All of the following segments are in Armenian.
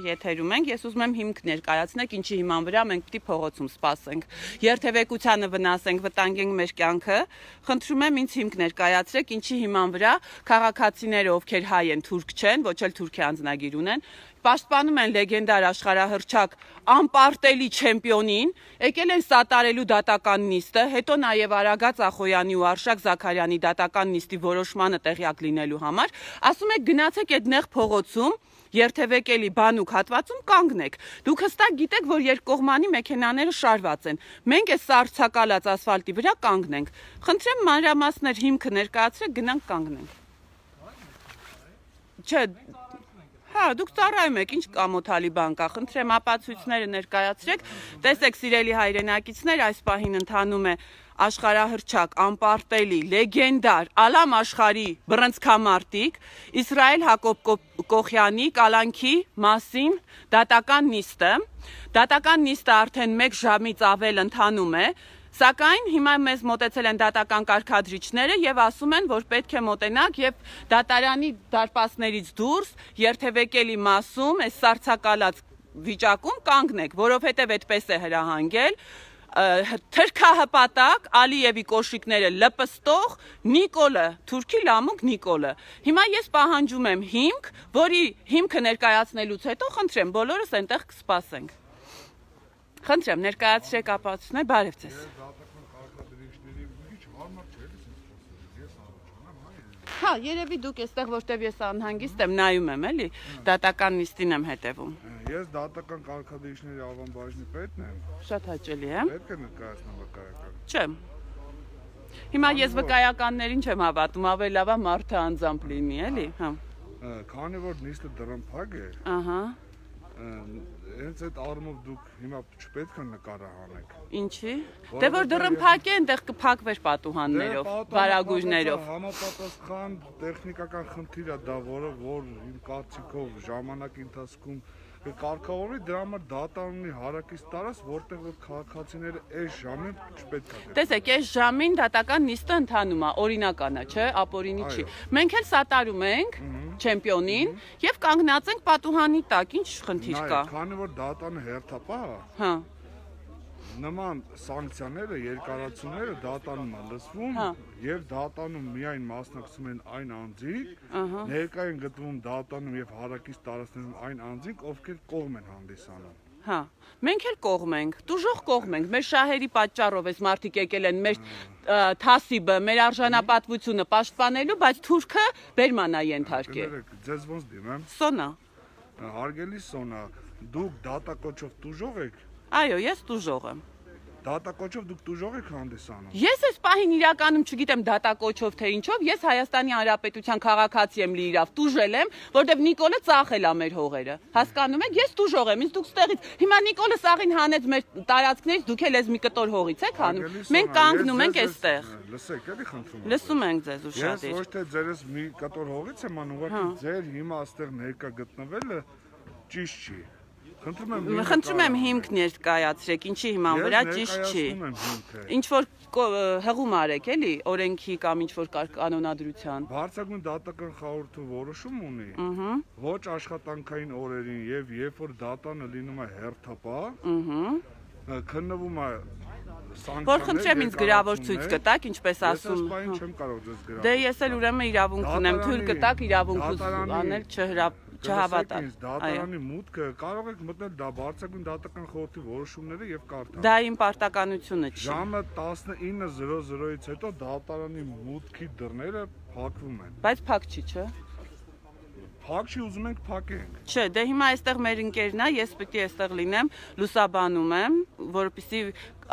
Եթերում ենք, ես ուզում եմ հիմք ներկայացնեք, ինչի հիման վրա մենք պիտի փողոցում սպասենք։ Երթևեկությանը վնասենք, վտանգենք մեր կյանքը։ Խնդրում եմ ինձ հիմք ներկայացրեք, ինչի հիման վրա քաղաքացիները, ովքեր հայ են, թուրք չեն, ոչ էլ թուրքի անձնագիր ունեն, պաշտպանում են լեգենդար աշխարհահռչակ անպարտելի չեմպիոնին, եկել են սատարելու դատական նիստը, հետո նաև Արագած Ախոյանի ու Արշակ Զաքարյանի դատական նիստի որոշմանը տեղյակ լինելու համար, ասում եք գնացեք այդ նեղ փողոցում երթևեկելի բանուկ հատվածում կանգնեք։ Դուք հստակ գիտեք, որ երկկողմանի մեքենաները շարված են։ Մենք այս սարցակալած ասֆալտի վրա կանգնենք։ Խնդրեմ մանրամասներ հիմքը ներկայացրեք, գնանք կանգնենք։ Չէ, Հա, դուք ծառայում եք, ինչ կամոթալի բան կա։ Խնդրեմ ապացույցները ներկայացրեք։ Տեսեք, սիրելի հայրենակիցներ, այս պահին ընթանում է աշխարհահռչակ, անպարտելի, լեգենդար Ալամ աշխարի բռնցքամարտիկ Իսրայել Հակոբ Կոխյանի կալանքի մասին դատական նիստը։ Դատական նիստը արդեն 1 ժամից ավել ընթանում է։ Սակայն հիմա մեզ մոտեցել են դատական կարգադրիչները եւ ասում են, որ պետք է մոտենակ եւ դատարանի դարպասներից դուրս երթևեկելի մասում այս սարցակալած վիճակում կանգնեք, որովհետեւ այդպես է հրահանգել թրքահպատակ Ալիևի կոշիկները լպստող Նիկոլը, Թուրքի լամուկ Նիկոլը։ Հիմա ես պահանջում եմ հիմք, որի հիմքը ներկայացնելուց հետո խնդրեմ բոլորս այնտեղ կսպասենք։ Խնդրեմ ներկայացրեք ապացույցներ, բարև ձեզ։ Հա, երևի դուք այստեղ որտեվ ես անհանգիստ եմ, նայում եմ, էլի, դատական նիստին եմ հետևում։ Ես դատական կարգադրիչների ավանդբաժնի պետն եմ։ Շատ հաճելի է։ Պետք է ներկայացնեմ վկայական։ Չեմ։ Հիմա ես վկայականներին չեմ հավատում, ավելի լավ է մարդը անձամբ լինի, էլի, հա։ Քանի որ նիստը դրամփակ է։ Ահա հենց այդ առումով դուք հիմա չպետք է նկարահանեք։ Ինչի։ Դե որ դրմփակ է, այնտեղ կփակվեր պատուհաններով, վարագույրներով։ Համապատասխան տեխնիկական խնդիր է դա, որը որ իմ կարծիքով ժամանակի ընթացքում կկարգավորվի դրա համար դատարանի հարակից տարած, որտեղ որ քաղաքացիները այս ժամին չպետք է Տեսեք, այս ժամին դատական նիստը ընթանում է, օրինական է, չէ, ապօրինի չի։ Մենք էլ սատարում ենք չեմպիոնին եւ կանգնած ենք պատուհանի տակ, ինչ խնդիր կա։ Քանի որ դատանը հերթապահ է։ Հա նման սանկցիաները, երկարացումները դատանում են լսվում հա։ եւ դատանում միայն մասնակցում են այն անձիկ, ներկայ են գտնվում դատանում եւ հարակից տարածքներում այն անձիկ, ովքեր կողմ են հանդիսանում։ Հա, մենք էլ կողմ ենք, դուժող կողմ ենք։ Մեր շահերի պատճառով էս մարդիկ եկել են մեր թասիբը, մեր արժանապատվությունը պաշտպանելու, բայց թուրքը բերմանա ենթարկել։ Ձեզ ոնց դիմեմ։ Սոնա։ Հարգելի Սոնա, դուք դատակոչով դուժող եք Այո, ես դուժող եմ։ Դատակոչով դուք դուժող եք հանդիսանում։ Ես այս պահին իրականում չգիտեմ դատակոչով թե ինչով, ես Հայաստանի Հանրապետության քաղաքացի եմ լիիրավ, դուժել եմ, որտեվ Նիկոլը ծախել է մեր հողերը։ Հասկանում եք, ես դուժող եմ, ինձ դուք ստեղից։ Հիմա Նիկոլը սաղին հանեց մեր տարածքներից, դուք էլ ես մի կտոր հողից եք հանում։ Մենք կանգնում ենք այստեղ։ Լսեք, էլի խնդրում եմ։ Լսում ենք ձեզ ուշադիր։ Ես ոչ թե ձերս մի կտոր հողից եմ անում, ուղղակի հա։ ձեր հիմա այստեղ ներկա գտնվելը ճիշտ չի։ Խնդրում եմ Խնդրում եմ հիմք ներկայացրեք, ինչի հիման վրա ճիշտ չի։ Ինչ որ հղում արեք, էլի, օրենքի կամ ինչ որ կանոնադրության։ Բարձրագույն դատական խորհուրդը որոշում ունի։ Ահա։ Ոչ աշխատանքային օրերին եւ երբ որ դատանը լինում է հերթապահ, Ահա։ քննվում է Որ խնդրեմ ինձ գրավոր ցույց կտակ, ինչպես ասում։ Ես այս չեմ կարող ձեզ գրավել։ Դե ես էլ ուրեմն իրավունք ունեմ, թույլ կտակ իրավունքս անել չհրապ չհավատալ։ Դատարանի մուտքը կարող եք մտնել դա բարձրագույն դատական խորհրդի որոշումները եւ կարդալ։ Դա իմ պարտականությունը չի։ Ժամը 19:00-ից հետո դատարանի մուտքի դռները փակվում են։ Բայց փակ չի, չէ՞ Փակ չի ուզում ենք փակենք։ Չէ, դե հիմա այստեղ մեր ընկերն է, ես պիտի այստեղ լինեմ, լուսաբանում եմ, որպեսզի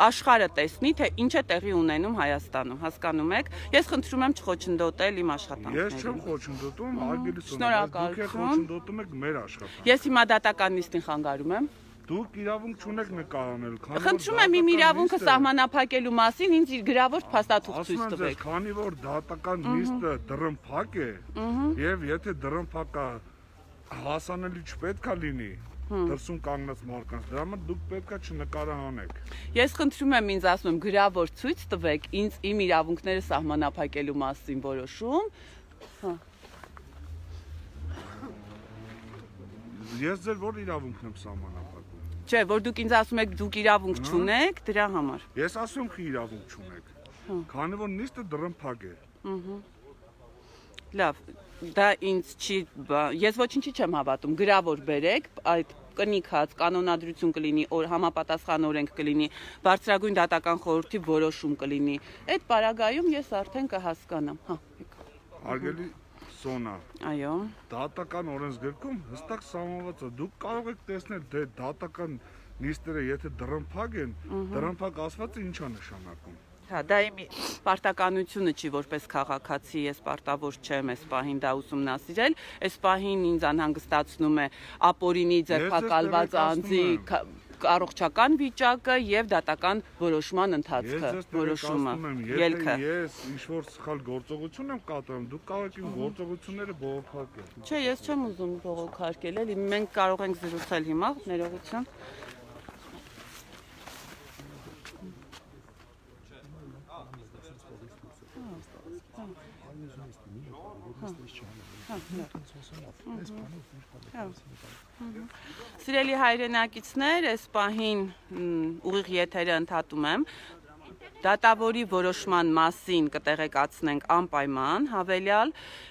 աշխարհը տեսնի, թե ինչ է տեղի ունենում Հայաստանում, հասկանում եք։ Ես խնդրում եմ չխոչընդոտել իմ աշխատանքները։ Ես չեմ խոչընդոտում, արգելություն։ Շնորհակալություն։ Դուք եք խոչընդոտում եք մեր աշխատանքը։ Ես հիմա դատական նիստին խանգարում եմ։ Դուք իրավունք չունեք նկարանել, քանի Խնդրում եմ իմ իրավունքը սահմանափակելու մասին ինձ իր գրավոր փաստաթուղթ ցույց տվեք։ Քանի որ դատական նիստը դռնփակ է, եւ եթե դռնփակը հասանելի չպետքա լինի, դրսում կանգնած մարկանց դրա համար դուք պետքա չնկարահանեք։ Ես խնդրում եմ ինձ ասում եմ գրավոր ցույց տվեք ինձ իմ իրավունքները սահմանափակելու մասին որոշում։ Հա Ես ձեր որ իրավունքն եմ սահմանափակում։ Չէ, որ դուք ինձ ասում եք դուք իրավունք Հա։ չունեք, դրա համար։ Ես ասում եմ, խի իրավունք չունեք։ Հա։ Քանի որ նիստը դրմփակ է։ Լավ, դա ինձ չի ես ոչինչի չեմ հավատում։ Գրավոր բերեք, այդ կնիքած կանոնադրություն կլինի, օր համապատասխան օրենք կլինի, բարձրագույն դատական խորհրդի որոշում կլինի։ Այդ պարագայում ես արդեն կհասկանամ։ Հա, Արգելի Սոնա, Այո։ դատական օրենսգրքում հստակ սահմանված է։ Դուք կարող եք տեսնել դե դատական նիստերը, եթե դրմփակ են, դրմփակ ասվածը ի՞նչ է նշանակում։ Հա, դա իմ պարտականությունը չի որպես քաղաքացի, ես պարտավոր չեմ այս պահին դա ուսումնասիրել։ Այս պահին ինձ անհանգստացնում է ապորինի ձերբակալված անձի առողջական վիճակը եւ դատական որոշման ընթացքը, որոշումը, ելքը։ ես ինչ որ սխալ գործողություն եմ կատարում, դուք կարող եք իմ գործողությունները բողոքարկել։ Չէ, ես չեմ ուզում բողոքարկել, էլի մենք կարող ենք զրուցել հիմա, ներողություն։ Սիրելի հայրենակիցներ, այս պահին ուղիղ եթերը ընդհատում եմ։ Դատավորի որոշման մասին կտեղեկացնենք անպայման հավելյալ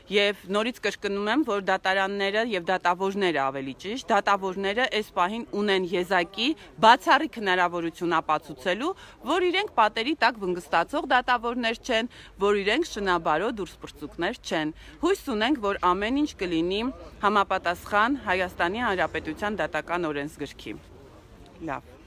եւ նորից կրկնում եմ, որ դատարանները եւ դատավորները ավելի ճիշտ, դատավորները այս պահին ունեն եզակի բացառիկ հնարավորություն ապացուցելու, որ իրենք պատերի տակ վնգստացող դատավորներ չեն, որ իրենք շնաբարո դուրսպրծուկներ չեն։ Հույս ունենք, որ ամեն ինչ կլինի համապատասխան Հայաստանի Հանրապետության դատական օրենսգրքի։ Լավ։